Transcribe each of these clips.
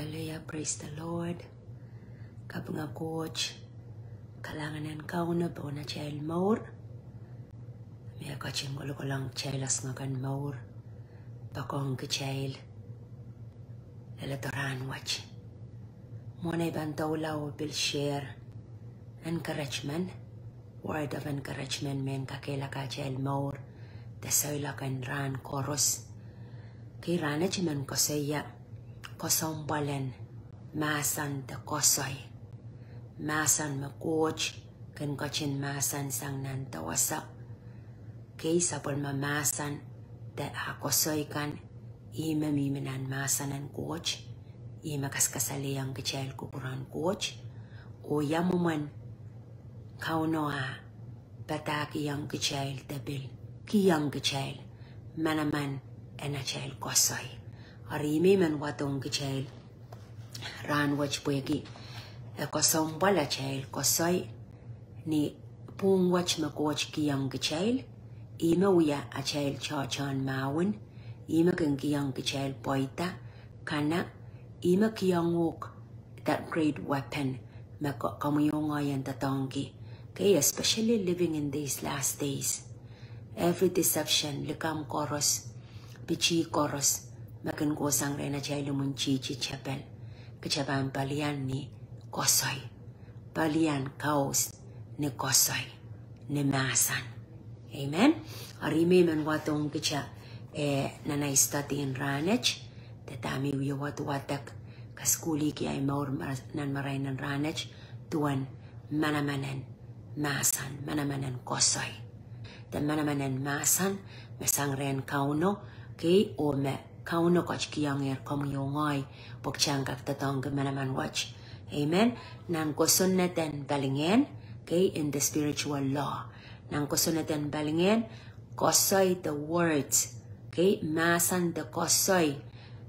Hallelujah. Praise the Lord. Kapag nga coach, kalanganan ka na po na child more. May kaching ko ko lang chelas nga kan more. Pakong ka child. Lalatoran watch. Muna ibang tawlaw will share encouragement. Word of encouragement men kakela ka child more. Tasoy kan ran chorus. Kay rana chiman ko saya. Kosombalan. Masan da kosoy. Masan ma coach. Kan kachin masan sang nan tawasak. Kay sapol mamasan. Da hakosoy kan. Ima miminan masan an coach. Ima kaskasali ang kichel kukuran coach. O yamuman. Kaunoa. Pataki ang kichel tabil. Kiyang kichel. Manaman ena chel kosoy. arimi men wadung chail ran wach bwegi kosom wala chail. Kosoi ni pung wach makwach kiyang chail ima uya a chail cha chan mawen mawin. Ima kung kiyang chail boita kana. Ima kiyang wok that great weapon mako kamuyong ayan tatongi. Kaya especially living in these last days. Every deception likam koros pichi koros makin sang rena chay lumun chi chapel, kachaban palian ni kosoy, palian kaos ni kosoy, ni masan. Amen? Arime man watong kicha eh, nanay statin ranech, tatami wiyo watu watak, kaskuli ki ay maur nan maray nan ranech, tuan manamanan, masan, manamanan kosoy. Dan manamanan masan, mesang ren kauno, kay o me kauno koch kiyang er kom yongay, pokchang kak tatong manaman watch. Amen? Nang kusun natin balingen, kay in the spiritual law. Nang kusun natin balingen, kosoy the words, kay masan the kosoy,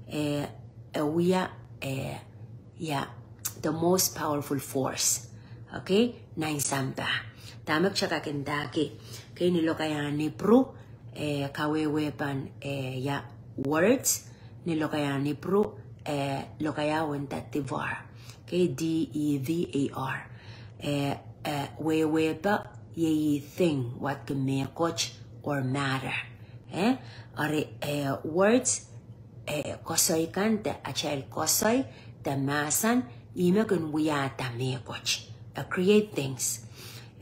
eh, uya, eh, yeah, the most powerful force. Okay? Nine samba. Tamak siya kakindaki. Kay nilo kaya ni Pru, eh, kawewepan, eh, ya, words ni lokaya ni pro eh, lokaya wenta tivar k d e v a r. Eh, eh, we we ba ye thing what can me coach or matter eh? Are eh, words eh, kosoy kante achel the masan ime kun wiata me coach uh, create things.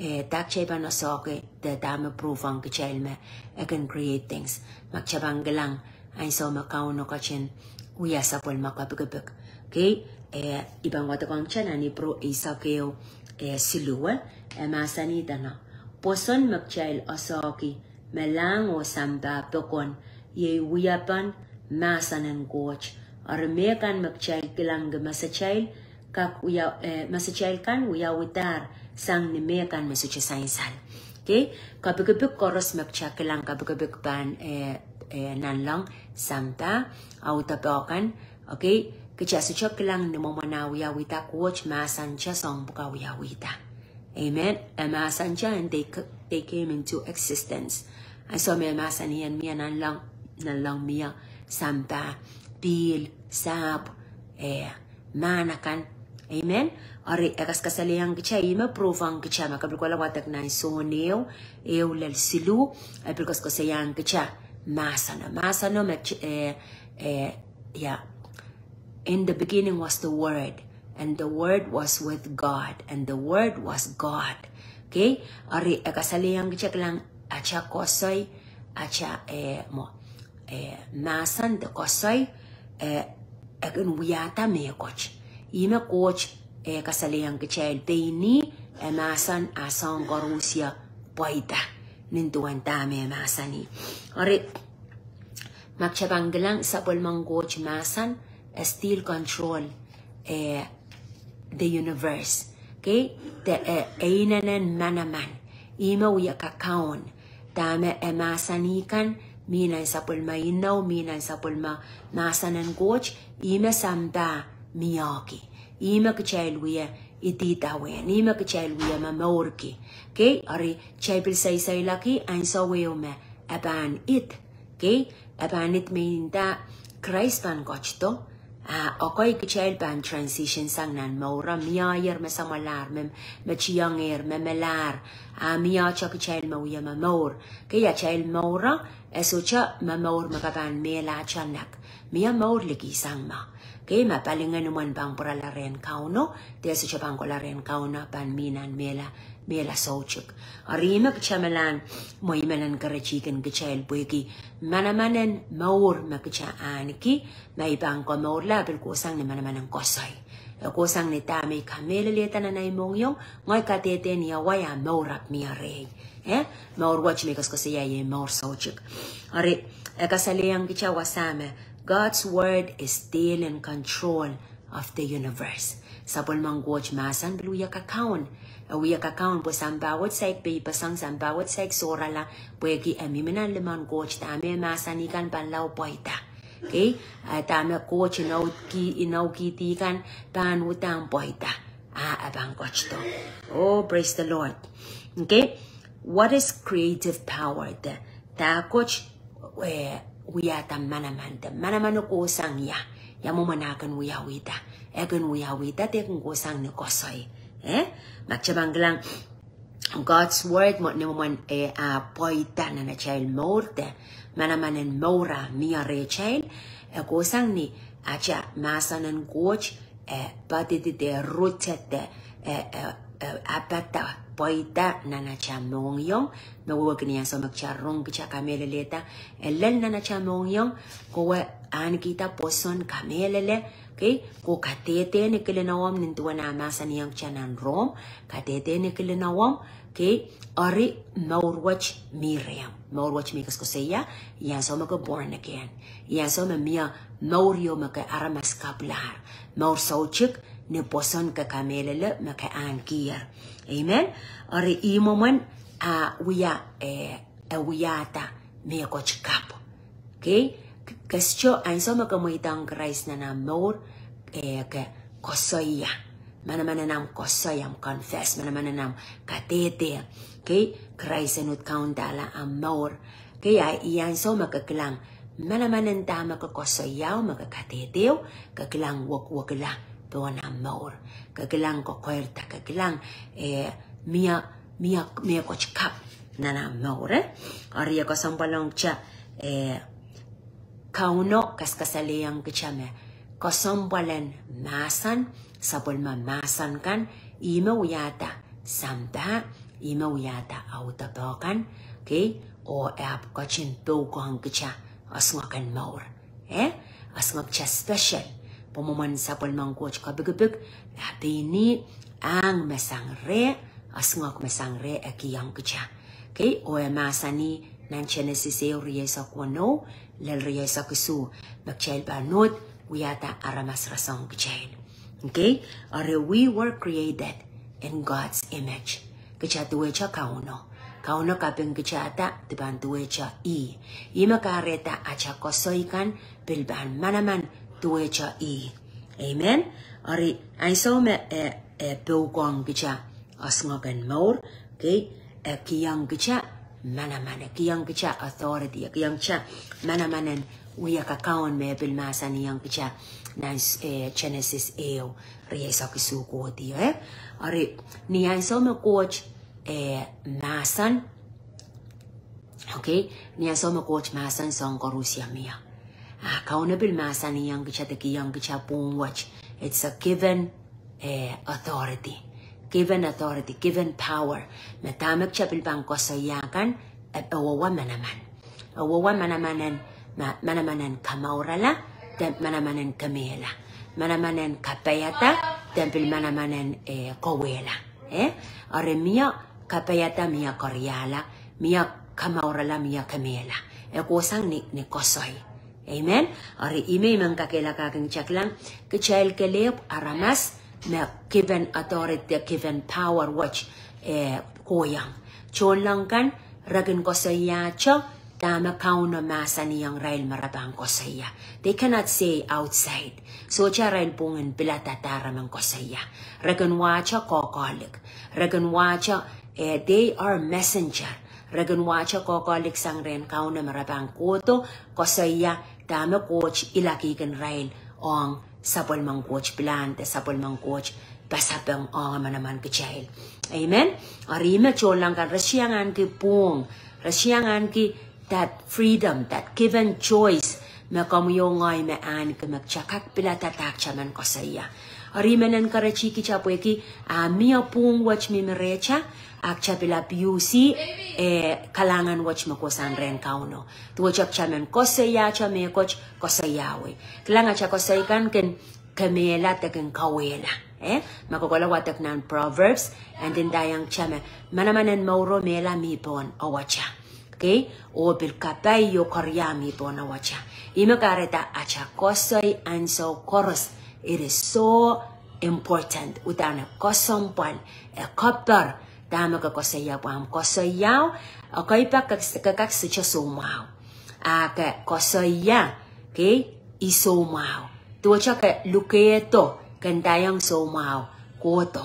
Eh, tak cheba na soke the dame proof ang kichelme I can create things. Magchabang galang ay so makauno ka chin, uya sa pol makapagapag. Okay? Eh, ibang wata kong chana ni pro isa kayo, eh, siluwa, eh, masanita na. Poson magchail asoki, melang o samba pokon, ye uyapan, masanan coach, armekan magchail kilang gamasachail, kak uya, eh, masachail kan uya witar, sang ni mekan mesuche sainsan. Okay? Kabigabig koros magcha kilang kabigabig ban eh, Nanlang, samta au ta kan, okay kecha cha kelang chok lang wiya wita kuoch ma sancha song buka wiya wita amen. Ma sancha and they they came into existence. I saw me ma san yan mi nanlang samta bil sab, eh manakan amen. Ari agas kasali yang kecha ima provang kecha makabri watak na so neo eo lal silu. Ay pilkos kasali yang kecha masana. Masano mek eh eh yeah. In the beginning was the word and the word was with God and the word was God. Okay? Ari ekasaliang kicha lang acha kosoy acha eh mo eh masan de kosoy eh egun wiyata me coach ime coach e kasaliang kechel peini e masan asang korusia poita nintuan tame masani ore makchabanglang sa polmanggoch masan still control eh, the universe. Okay? The eh, einanen manaman ima uya kakaon tame e masanikan minan sa pulma inaw minan sa pulma masanan goch ima samba miyaki ima kachelwiya iti tawe ni ma ke chai lu ya ma ma ke ari chai pil sai sai laki ki an so we ma aban it. Ke aban it me christ pan goch to a o koi transition sang nan ma ora mi a yer me sa malar me me chi yang er, me me lar. A mi a cha ya ke chai ma u ya ma ma or chai ma eso cha ma ma or ma ka ban me la cha nak. Mi a ma sang ma. Okay, mapalingan naman bang para la rin kao, no? Dahil sa chapang ko la rin kao na pan minan mela, mela sochik. Arima ka chamalan, mo imanan karachikan ka chayal buwiki. Manamanan maur ma lah, eh, ka cha aniki, ma ibang ko maur la, pero kusang ni manamanan kosay. Kusang ni tami ka mela lieta na na imong yung, ngay katete niya waya maurap miya rey. Eh, maur wach mekas kasi yaya maur sochik. Arit, eh, kasaliyang kicha wasame, God's word is still in control of the universe. Sa pulmang masan, masang biluya kakaon. Awiya kakaon po sang bawat sa ikpi pasang sang bawat sa iksora la pwegi amiminan limang masan tami masanikan panlaw po ita. Okay? Uh, tami watch inaw, ki, inaw kitikan panutang po ita. Ah, abang watch to. Oh, praise the Lord. Okay? What is creative power? The takoch, eh, wia ta mana mana mana mana kosong ya. Ya mo mana kan wia wita. Ya e kan wia wita te kan ko kosoi eh? Macam cabang God's word mo ni mo e eh, a poita na na chael morte mana mana mora mia re kosong e ko ni acha masanen goch eh, e patete de rutete e e apata. Poita na na cha mongyong na wag niya sa magcharong kicha kameleleta e lel na na cha mongyong ko an kita poson kamelele Okay? Ko katete ni kilinawam nintuwa na masa niyang tiyanan rom. Katete ni kilinawam. Okay? Ari maurwach Miriam. Maurwach mikas ko siya. Yan so maga born again. Yan so mamia maurio maka aramas kaplar. Maur sauchik neboson ka kamelele maka ankia amen. Ori imomen a wiya e a wiyata me ko chikapo okay? Kascho ansoma ka moitang grace na namor e ka kosoya mana mana nam kosoya am confess mana mana nam katete okay? Grace nut kaundala amor kaya iyan so makaklang mana mana tama ka kosoyaw makakateteo kaklang wak wak lang Doon amor. Kakilang ko kwerta. Kakilang eh mia mia mia kochkap na na amor. Eh? Arya ko sampalong cha eh kauno kaskasaliyang kichame kosombolen masan sabol ma masan kan ime uyata samta ime uyata auta okay o ap kachin to ko ang kicha maur eh asngak cha special pomoman sabol mang coach ka bigabig ni ang mesang re asngak mesang re akiyang kicha okay o masani nan Genesis e riesa kono lel riesa kisu bakchel banot uyata aramas rasong kchain okay are we were created in God's image. Kcha tuwe cha kauno kauno kapeng kchata tiban tuwe cha i. Ima kareta acha kosoikan bilban manaman tuwe cha i amen. Are ai so me e e peukong kcha asngagan maur okay? E kiyang kcha mana mana. Kiyang kicha authority kiyang cha mana manan uya kakaon me bil masa ni yang kicha nan eh, Genesis eo. Riesa kisuko ti eh? Ari ni ay so me coach eh masan okay? Ni ay so me coach masan song korusia mia yang kicha te kiyang kicha pung watch it's a given eh, authority given authority, given power. Matamak siya pilpang kosayakan at awawa manaman. Awawa manamanan, manamanan kamaurala, dan manamanan kamela. Manamanan kapayata, pil manamanan eh, kawela. Eh? Are mia kapayata mia koryala, mia kamaurala mia kamela. E kusang ni, ni kosoy. Amen. Are ime mang kakela kakang chaklang, kichail kelep aramas, med given authority, given power which eh, koyang. Chon lang kan, ragin ko sa iya cho, tama kauna masa niyang rail marabang ko sa iya. They cannot say outside. So cha rail pungin pilatatara man ko sa iya. Ragin wacha kokolik. Ragin wacha, eh, they are messenger. Ragin wacha kokolik sang ren kauna marabang koto ko sa iya, tama coach ilakikan rail ong sapol mang coach plante sapol mang coach pasapang ong manaman ke child. Amen? Arime cholang kan rasyangan ki pung. Rasyangan ki that freedom that given choice. Me kamu yo ngai me an ke mak chakak pila tatak chaman ko saya arime nan karachi ki chapo ki a mia pung watch mi merecha ak chapila piusi e kalangan watch mo ko san ren kauno tu chak chaman ko saya cha me coach ko saya we kalanga cha ko saya kan ken kamela takan kawela eh makokola watak nan proverbs and then dayang chame manamanen mauro mela mi pon awacha okay o bil kapay yo korya mi pon awacha ima kareta acha kosay anso koros It is so important. Utana kosong pan e copper dama ka kosaya pam kosaya. O kai pa ka ka ka se cho so mau a ka kosaya, ke i so mau tu cho ka luketo kan dayang so mau koto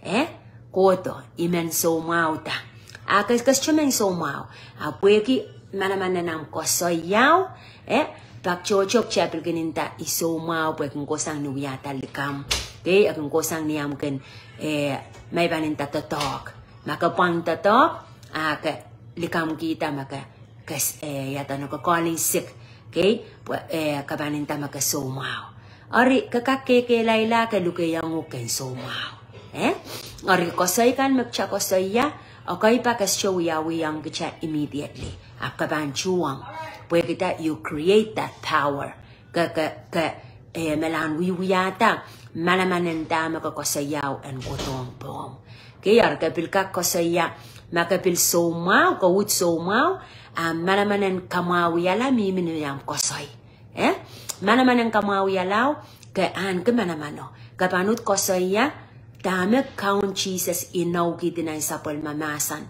eh koto imen so mau ta. A ka ka cho men so mau a pwe ki mana mana nam kosaya eh pak chochok chapel kininta isomao pwek ngosang nuyata likam okay akong kosang niyam ken eh may banin tatotok maka pang tatok aka likam kita maka kas eh yata no ka calling sick okay eh kabanin ta maka somao Ari kakake ke laila ke luke yang uken so mau. Eh? Ari kosai kan mekcha kosai ya. Okay pa kas show ya we yang kecha immediately. Apka ban chuang. Pwede you create that power. Ke ke ke eh melan wi wi ata. Malamanen ta maka kosai yaw and gotong bom. Kaya ka pilka kosai ya. Maka pil so mau ka wut so mau. Um, malamanen kamawi ala mimi yang kosai. Eh? mana mana kamau ya lau ke an ke mana mano ke panut kosaya dame count Jesus inaw kita na sapol mamasan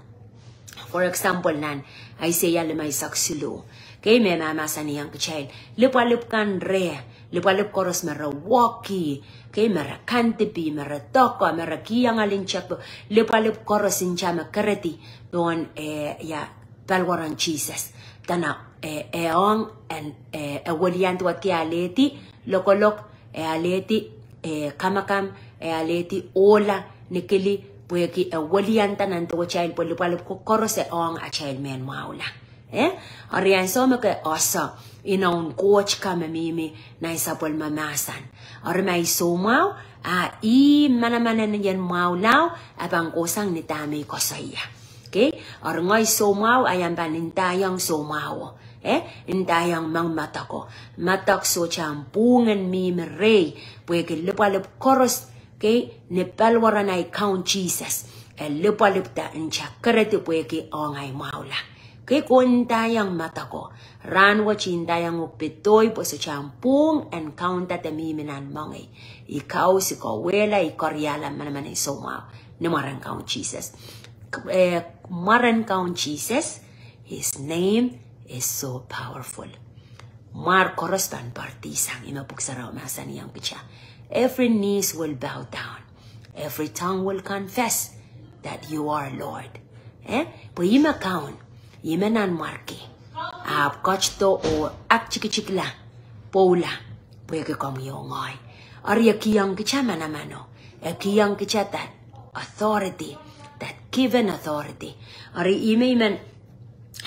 for example nan ay siya lemay saksilo kei mena masani yang kecil. Lepa lepkan re lepa lep koros mera waki kei mera kantipi, mera toko mera kiyang alin cepu. Lepa lep koros incha kereti. Don eh ya pelwaran Jesus. Dana eh eh on and eh awalian tuat ki aleti. Lokolok e aleti e kamakam e aleti ola nikeli pweki e waliyanta nanto wachail polipalip kukoro se oang achail men maula. Eh? Arian so me ke osa ina un coach kama mimi na isa pol mamasan or may so mau a i mana mana yan maulaw abang kosang ni tami ko okay or ngay so mau ayan banintayang so mau. Eh? Indayang mang mata matak so chang pungan mi merei pueke lepalep koros ke nepalwara na count Jesus. E lepalep ta incha karete pueke ongai maula ke kon dayang mata ko ran wa chin dayang upetoy po so chang pung and count ta mi minan mangai ikaw si ko wela i koryala manaman ay somao ni maran count Jesus eh, maran count Jesus his name is so powerful. Mar korostan partisang imapuksaraw masa niyang pitya. Every knees will bow down. Every tongue will confess that you are Lord. Eh? Po ima kaon, ima nan marki. Ap kochto o ak chiki-chikla, poula, pwede kom yongoy. Arya kiyang kicha manamano, e kiyang kicha that authority, that given authority. Ari ime iman,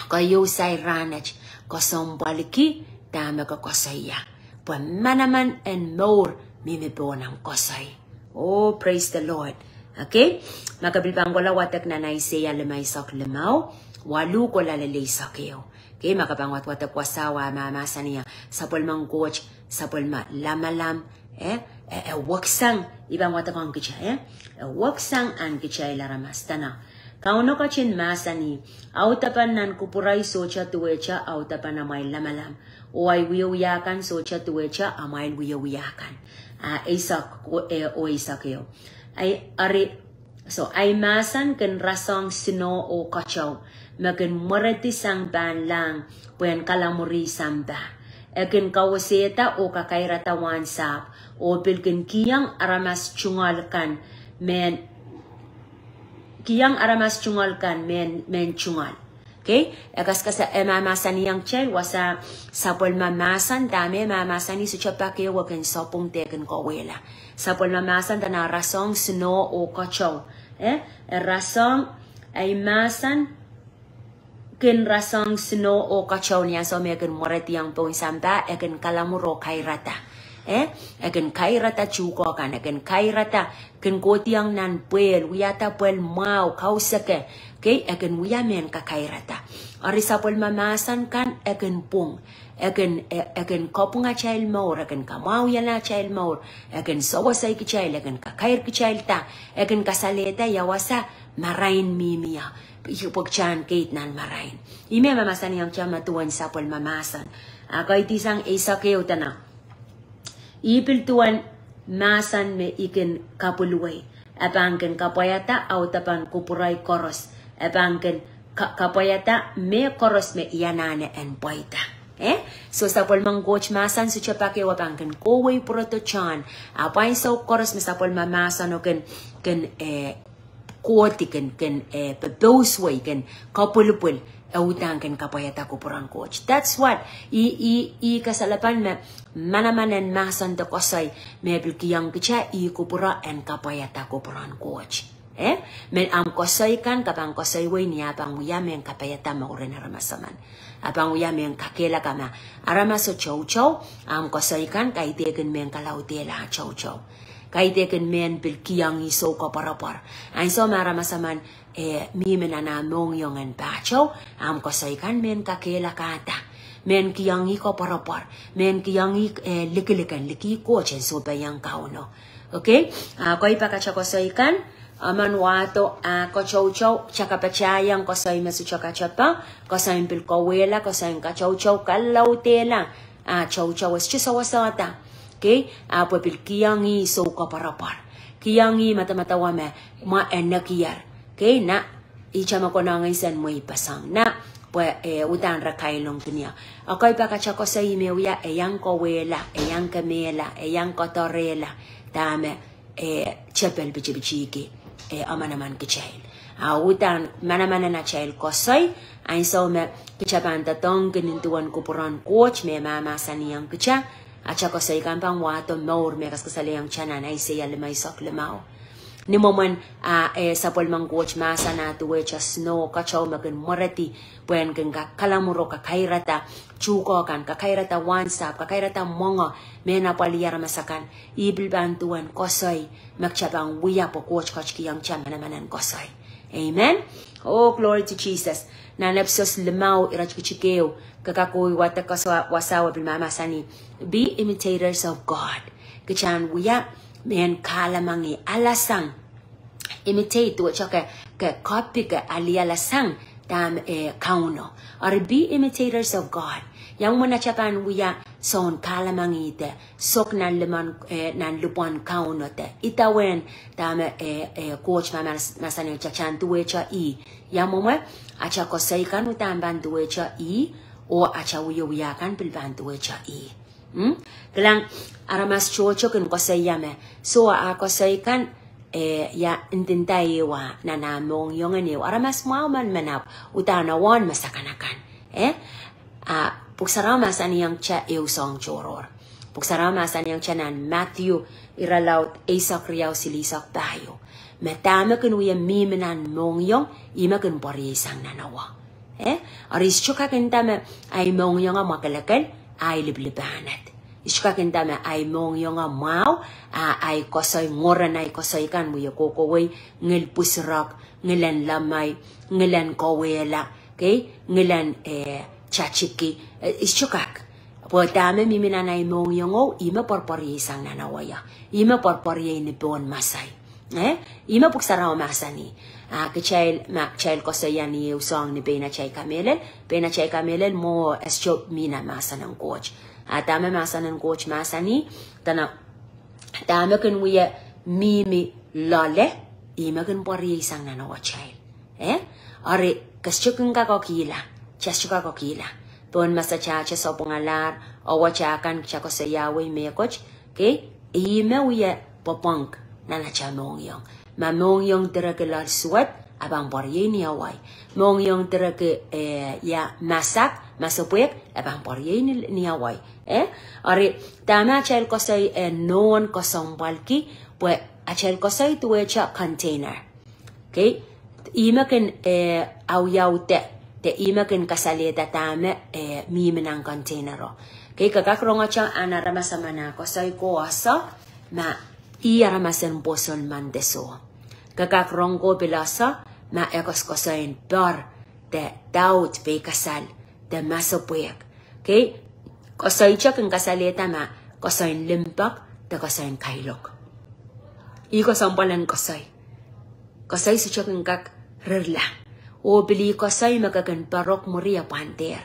kayo say ranach. Kosombaliki dame ko kosaya pa manaman and more mimi po ng kosay oh praise the lord. Okay? Makabilbang ko lawatak na naisaya limay sak limaw walu ko lalalay sakyo okay makapangwat watak wasawa mamasa niya. Sapol mang coach sapol ma lamalam eh? Eh, eh waksang ibang watak ang kitsa eh waksang ang kitsa ilaramas tanaw Kauno ka chin masani, autapan nan kupuray socha tuwecha autapan amay lamalam, o ay wiyawiyakan socha tuwecha amay wiyawiyakan. Uh, isak o, eh, o isak yo. Ay, ari, so, ay masan ken rasong sino o kachaw, makin marati sang ban lang, puen kalamuri samba. Ekin kawaseta o kakairatawan sap, o pilkin kiyang aramas chungal men kiyang aramas chungal men men chungal Okay? Ekas kasa e mamasan yang chel wasa sapol mamasan dame mamasan ni suchapa ke wakin sopung teken ko wela. Sapol mamasan tana rasong sno o kocho. Eh? E rasong ay masan kin rasong sno o kocho niya so me kin moreti yang pong e kin kalamuro kairata. Eh? Kin kairata chuko kan kin kairata kin kotiang nan puel wiyata puel mau kausake okay akan wiya men ka kairata ari sapol mamasan kan akan pung. Akan akan kopunga child more akan kamau yana child more akan sawasay ki child akan ka kair ki child ta. Akan kasaleta yawasa marain mimia ipagchan kate nan marain ime mamasan yang chama tuan sapol mamasan ako itisang isa kayo tana ipil tuan masan me ikin kapuluway abangkan kapayata au tapan kupuray koros ebangken kapayata me koros me yanane en boita. Eh? So sa pol mang goch masan su chapake wa bangken koway proto chan. Apain so koros me sa pol mamasan o ken ken eh koti ken ken eh bedosway ken kapulupul utang ken kapayata ko porang coach. That's what i i i kasalapan me manamanen masan to kosay me bilkiyang kicha i kupura en kapayata ko porang coach eh? Men am kosoi kan kapang kosoi woi ni apang uya men kapayata ma uren aramasaman apang uya men kakela kama aramaso chow chow am kosoi kan kai tegen men kalau tela chow chow kai tegen men bil kiang iso ko parapar. Ai so maramasaman eh mi men ana mong yong en bacho am kosoi kan men kakela kata. Men kiang i ko parapar. Men kiang i eh, likilikan liki ko chen so bayang kauno okay uh, koi pakachakosoi kan? Amanuato a kochouchou chakapachayang kosay masu chakachapa kosay pil kowela kosay kachouchou kalautela a chouchou es chisawasata okay ah, apa pil kiangi so kaparapar kiangi mata mata wame ma enak iar okay na icha ma konang isen mui pasang. Na pue eh, udan rakai long dunia. Akai baka chako sa ime uya e yang ko wela e yang kemela e yang ko torela. Tame e eh, chepel bichi bichi ki e eh, amanaman ki chail. A udan manamana na chail kosai ainsa me kichapanta tong kinin tuan kupuran coach me mama sani yang kicha. Acha kosai kampang wato maur me kas kasaliang chana na ise ya lemay sok lemao ni moman a ah, e eh, sapol mang coach masa na tuwe cha snow morati puen kan ka kalamuro ka kairata chuko kan ka kairata one stop ka kairata mongo me na paliyara masakan. Ibil bantuan kosai magchabang wiya po coach coach kiyang chama naman kosai amen? Oh glory to jesus na napsos lemao irach kichikeo kakakoy wata kaswa wasawa bilmama sani. Be imitators of god. Kachan wiya men kalamangi alasang. Imitate to choke ke copy ke alialasang tam e kauno. Or be imitators of God. Yang muna chapan wiya son kalamangi te. Sok nan leman eh, nan lupan kauno te. Itawen tam e e coach ma masane chachan tuwe cha i. Yang muma acha achakosaikan utan bantu wecha i o achawuyo wiyakan pil bantu wecha i. Hmm? kelang aramas chocho kin kosai yame so a kosaikan eh, ya intinta iwa na na mong yong ane aramas mau man manap utanawan masakanakan eh? A uh, puksara masan yang cha eu song choror puksara masan yang chanan Matthew iralaut esak riau silisak bayo Metama kan uya miminan mong yung ima kan porisang nanawa. Eh? Aris chuka kan tama ay mong yung makalakal ay liblibanat. Iska kenda me ay mong yung mau ay kosoy ngoran ay kosoy kan yung kokoway ngil pusrak ngilan lamay ngilan kowela okay ngilan eh chachiki ischukak po dame mimina na mong yung o ima porpori isang nanawaya ima porpori ni bon masay Eh? I ma buk sarao masani. A ke chael ma chael kosayani e usang ni bena chai kamelel. Bena chai kamelel mo es chop mina masan ang goj. A dame masan ang goj masani. Tana dame kun wye mimi lale. I ma kun pori isang nana. Eh? Are kas chukun ka kokila. Chas chuka kokila. Tuan masa cha cha sopunga lar. Awa cha akan cha kosayawi mekoj. Okay? I ma wye popong. nana cha mong yong. Ma mong yong tera ke lar suat abang por ye ni awai mong yong tera ke eh, ya masak, masopuek, abang por ye ni awai eh? Ari ta tama cha el kosai eh, non kosong balki pues achel kosai tu echa container. Okay? Imaken eh, au yaute te. Imaken kasaleta tame mimenan containero okay? Kakakronga cha anarama samana kosai koasa, ma ia ramasen poson mandeso. Kakak rongo belasa, ma egos kosa bar te daud be kasal de maso puyak. Okay? Kosa icha ya kan kasaleta ma kosa in limpak de kosa in kailok. Iko sambalan kosa. Kosa isu chokin kak rirla. O bili kosa ima kakin muria pander.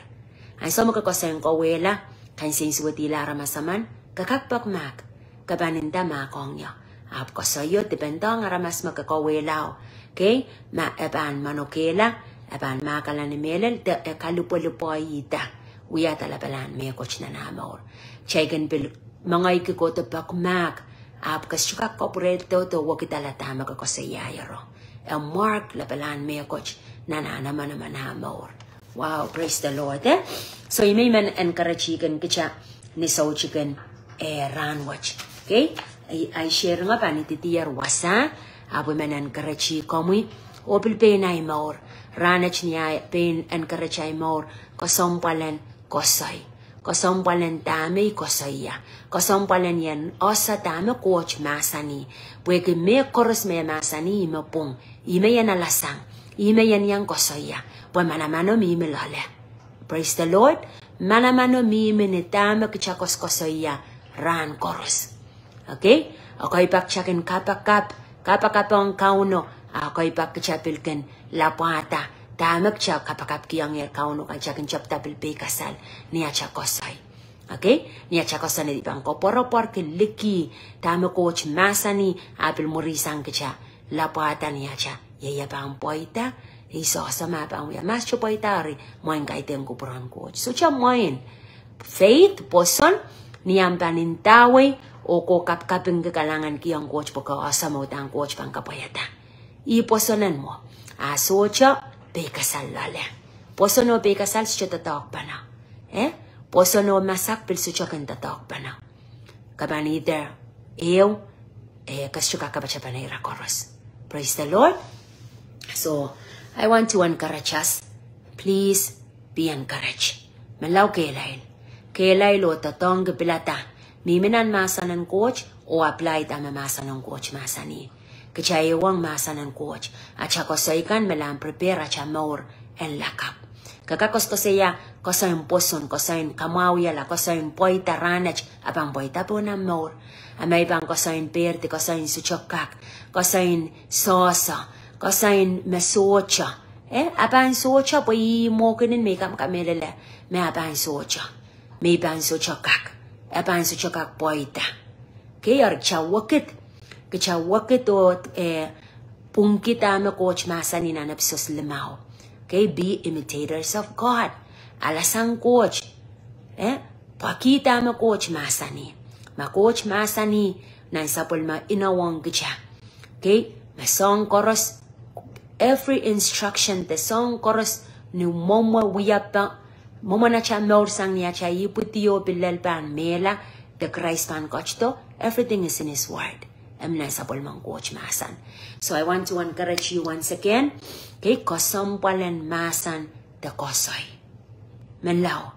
Ansa maka kosa in kawela kan sensuwa tila ramasaman kakak pak mak. Kabaninda makong yo. Ap ko sayo dependong aramas makakawelaw okay? Ma eban manokela eban makala ni melel de e kalupo lupo ita uya talabalan me ko china namor chaigan bil mga ikiko to pak mak. Ap kas chuka corporate to to wakitala tama ko sayayaro e mark labalan me ko nana naman naman hamor wow praise the lord eh? So you may man encourage chicken kicha ni so chicken eh ran watch Okay? I share nga pa ni titiyar wasa. abu man encourage kamoy. Opil pain ay maor. Ranach niya pain encourage ay maor. Kasampalan kosoy. Kasampalan tame kosoy ya. Kasampalan yan osa tame kuwach masani. Pwede me koros me masani ima pong. ime yan alasang. ime yan yan kosoy ya. Pwede manamano mi imelole. Praise the Lord. Manamano mi imenetame kichakos kosoy ya. Ran koros. Okay, Ako ipak chakin kapakap, kapakap ang kauno, ako ipak chapilkin lapwata, tamak chak kapakap kiyang yer kauno, kan chakin chap tapil pay kasal, niya chakosay. okay? Niya chakosay na dipang ko, poro kin liki, tamak coach masani, apil murisang kicha, lapata niya cha, yaya pang poita, iso sa mapang wya, mas chupoita ari, moin kaiteng kupuran coach, So, cha moin, faith, poson, niyampanin tawin, o ko kap kaping ke kalangan ki ang coach po ka asa mo tang coach pang kapayata. I posonan mo. A socha pe kasal lale. Posono pe kasal siya tatak pa na. Eh? Posono masak pil siya kan tatak pa na. Kaban either ew eh kas siya kakabacha pa na irakoros. Praise the Lord. So, I want to encourage us. Please be encouraged. Malaw kailain. Kailay lo tatong pilata miminan masa ng coach o apply tama masa ng coach masa ni. Kachayawang masa ng coach. At siya kosaikan melang prepare at siya more and lakap. Kakakos ko siya kosayin poson, kosayin kamawya la, kosayin poita ranach, apang poita po na more. Amay pang kosayin perti, kosayin suchokak, kosayin sosa, kosayin mesocha. Eh, apang socha po i-mokinin may kam kamelele. May apang socha. May apang sochokak. Apan su chokak poita. Ke yar cha wakit ke cha wakit o e pungkita me coach masani na napsos limao. Ke be imitators of God. Alasang coach eh pakita me coach masani ma coach masani nan sapol ma inawang gcha ke ma song chorus every instruction the song chorus ni momo wiyapa Mama na cha maur sang niya cha yiputio bilal pan mela the Christ pan kochto everything is in his word. Am na sa mang coach masan so I want to encourage you once again kay kosompalan masan the kosoy menlao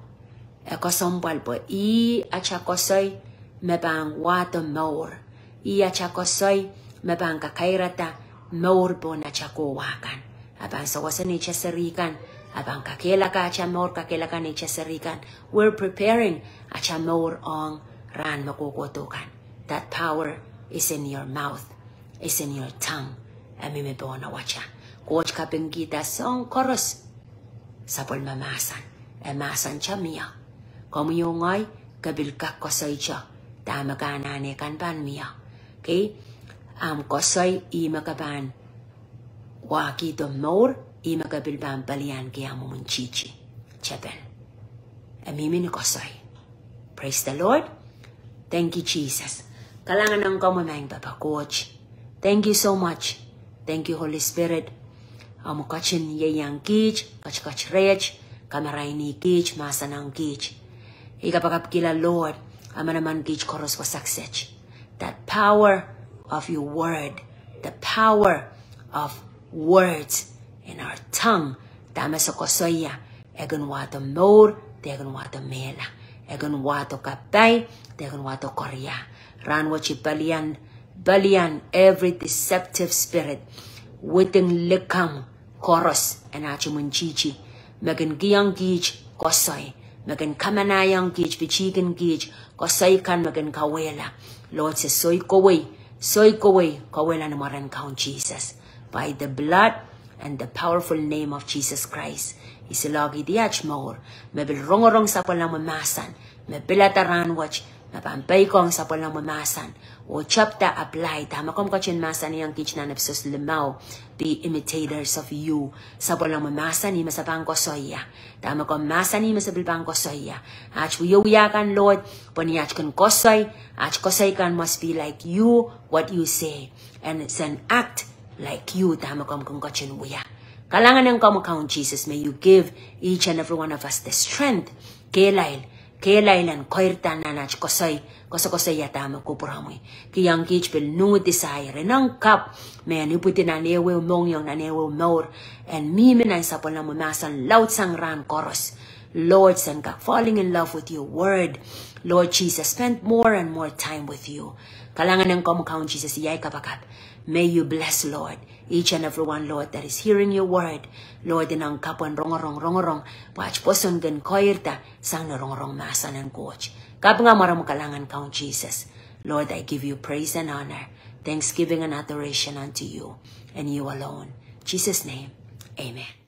e kosompal po i acha kosoy me bang wato maur i acha kosoy me bang kakairata maur po na cha kuwakan aban sa wasan ni cha ka kakela we're preparing achamor on ran makukutukan that power is in your mouth is in your tongue. Ami me bona wacha. Coach ka kita song koros. Sapol mamasan e masan chamia komu yongay kabil ka kosay cha. Tama ka nane kan pan mia. Okay am kosay i makaban waki to more ima ka bilbang balian kaya mo mun chichi. Chepen. Amimi ni kosay. Praise the Lord. Thank you, Jesus. Kalangan ng kamamang Papa Coach. Thank you so much. Thank you, Holy Spirit. Amu kachin ye yang kich, kach kach rech, kamaraini kich, masanang kich. Ikapakapkila Lord, amanaman kich koros wasaksech. That power of your word, the power of words in our tongue, dama sa kosoya, egan wato mor, tegan wato mela, egan wato kapay, tegan wato korya. Ran wachi balian, balian every deceptive spirit, within likam, koros, and achimunchichi, megan giyang gij, kosoy, megan kamanayang gij, bichigan gij, kosoy kan megan kawela. Lord says, soy kowe, soy kowe, kawela namaran kaun Jesus. By the blood and the powerful name of Jesus Christ. Isilagi diach maur, mebil rongorong sa palang mamasan, mebilataran watch, mapampay kong sa palang mamasan, o chapta apply, tama kom kachin masan yang kich na napsos limaw, be imitators of you, sa palang mamasan, ima sa pang kosoya, tama kom masan ima sa bilbang kosoya, ach wiyawiyakan Lord, paniach kan kosoy, ach kosoy kan must be like you, what you say, and it's an act like you. Kalangan ng kamakawang Jesus, may you give each and every one of us the strength. Kelail, kelailan koirtan na nach kosay, kosay yatama kupuramoy. Kiyang kich bil nungit desire, nang kap, may aniputin na newe mong yung na newe maur, and mimi na sa pala mamasan laut sang ran koros. Lord, send falling in love with your word. Lord Jesus, spend more and more time with you. Kalangan ng kamakawang Jesus, iyay kapakat. May you bless, Lord, each and every one, Lord, that is hearing your word. Lord, in ang kapuan rongorong rongorong, watch poson gan koirta, sang na rongorong masan and coach. Kap nga maram kalangan kaun Jesus. Lord, I give you praise and honor, thanksgiving and adoration unto you, and you alone. Jesus' name, amen.